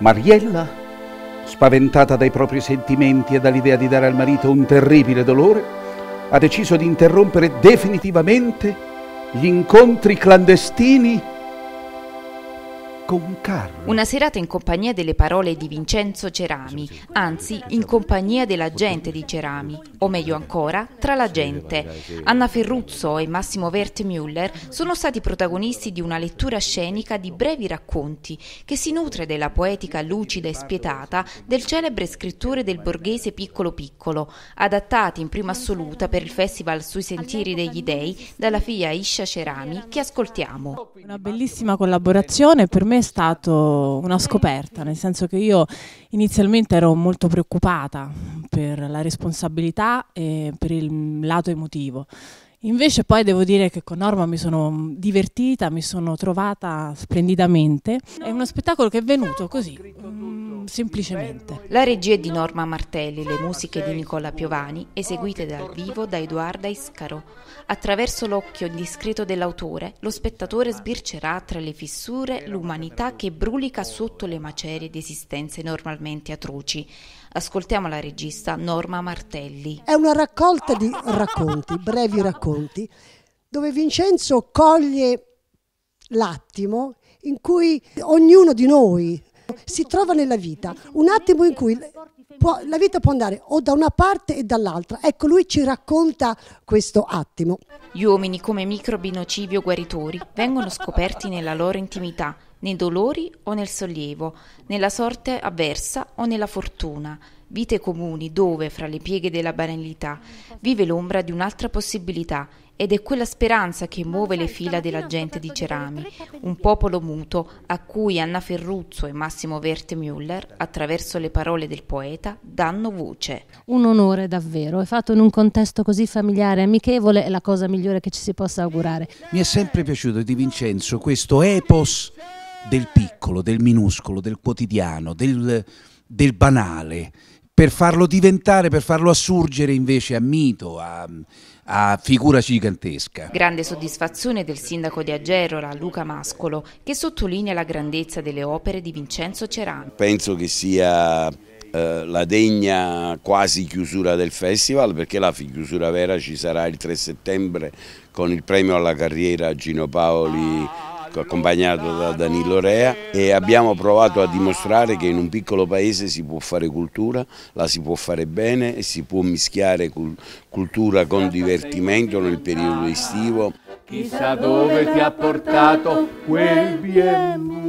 Mariella, spaventata dai propri sentimenti e dall'idea di dare al marito un terribile dolore, ha deciso di interrompere definitivamente gli incontri clandestini con Carlo. Una serata in compagnia delle parole di Vincenzo Cerami, anzi in compagnia della gente di Cerami, o meglio ancora, tra la gente. Anna Ferruzzo e Massimo Wertmüller sono stati protagonisti di una lettura scenica di brevi racconti che si nutre della poetica lucida e spietata del celebre scrittore del borghese Piccolo Piccolo, adattati in prima assoluta per il Festival sui sentieri degli dei dalla figlia Isha Cerami che ascoltiamo. Una bellissima collaborazione per me è stato una scoperta, nel senso che io inizialmente ero molto preoccupata per la responsabilità e per il lato emotivo. Invece poi devo dire che con Norma mi sono divertita, mi sono trovata splendidamente. È uno spettacolo che è venuto così, semplicemente. La regia è di Norma Martelli, le musiche di Nicola Piovani, eseguite dal vivo da Edoarda Iscaro. Attraverso l'occhio indiscreto dell'autore, lo spettatore sbircerà tra le fissure l'umanità che brulica sotto le macerie di esistenze normalmente atroci. Ascoltiamo la regista Norma Martelli. È una raccolta di racconti, brevi racconti, dove Vincenzo coglie l'attimo in cui ognuno di noi si trova nella vita, un attimo in cui può, la vita può andare o da una parte e dall'altra. Ecco, lui ci racconta questo attimo. Gli uomini come microbi nocivi o guaritori vengono scoperti nella loro intimità nei dolori o nel sollievo, nella sorte avversa o nella fortuna, vite comuni dove, fra le pieghe della banalità, vive l'ombra di un'altra possibilità ed è quella speranza che muove le fila della gente di Cerami, un popolo muto a cui Anna Ferruzzo e Massimo Wertemüller, attraverso le parole del poeta, danno voce. Un onore davvero, è fatto in un contesto così familiare e amichevole, è la cosa migliore che ci si possa augurare. Mi è sempre piaciuto di Vincenzo questo epos del piccolo, del minuscolo, del quotidiano, del, del banale, per farlo diventare, per farlo assurgere invece a mito, a, a figura gigantesca. Grande soddisfazione del sindaco di Agerora, Luca Mascolo, che sottolinea la grandezza delle opere di Vincenzo Cerami. Penso che sia eh, la degna quasi chiusura del festival perché la chiusura vera ci sarà il 3 settembre con il premio alla carriera Gino Paoli accompagnato da Danilo Rea e abbiamo provato a dimostrare che in un piccolo paese si può fare cultura, la si può fare bene e si può mischiare cultura con divertimento nel periodo estivo. Chissà dove ti ha portato quel BMW.